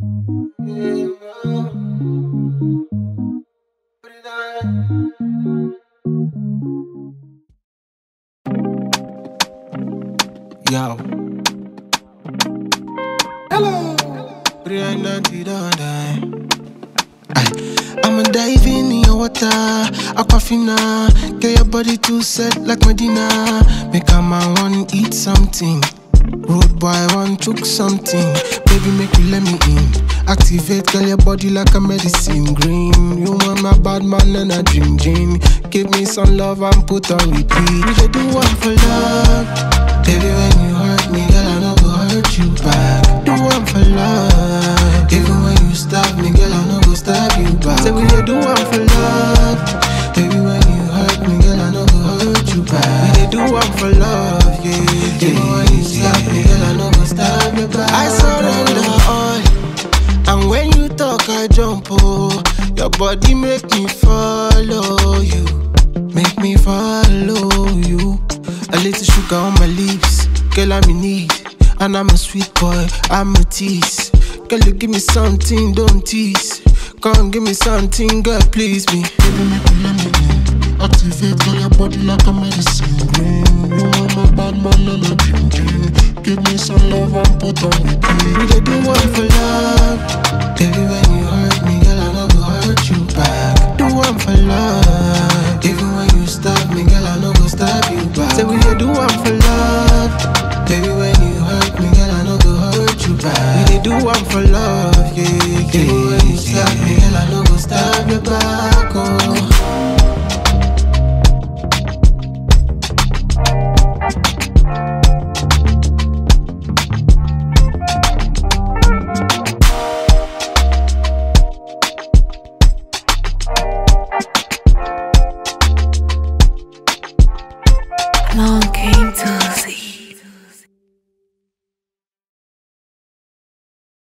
Yo. Hello. Brianna, don't die. I'ma dive in your water, aquafina. Get your body too set like Medina. Make a man wanna eat something. Road boy want chook something. Baby, make you let me in. Activate, girl, your body like a medicine green. You want my bad man and a dream dream. Give me some love and put on repeat. We do one for love. Baby, when you hurt me, girl, I no go hurt you back. Do one for love. Even when you stab me, girl, I no go stab you back. Say we do one for love. Baby, when you hurt me, girl, I no go hurt you back. We do one for love, you talk, I jump, oh. Your body make me follow you. Make me follow you. A little sugar on my lips. Girl, I'm in need. And I'm a sweet boy, I'm a tease. Girl, you give me something, don't tease. Come give me something, girl, please me. Baby, make me let me. Activate girl, your body like a medicine green. You are my bad man and a dream dream. Give me some love and put on repeat. We dey do one for love. Baby, when you hurt me, girl, I no go hurt you back. Do one for love. Even when you stab me, girl, I no go stab you back. Say we dey do one for love. Baby, when you hurt me, girl, I no go hurt you back. We dey do one for love, yeah, yeah. Even when you stab me, girl, I no go stab you back, oh. long came to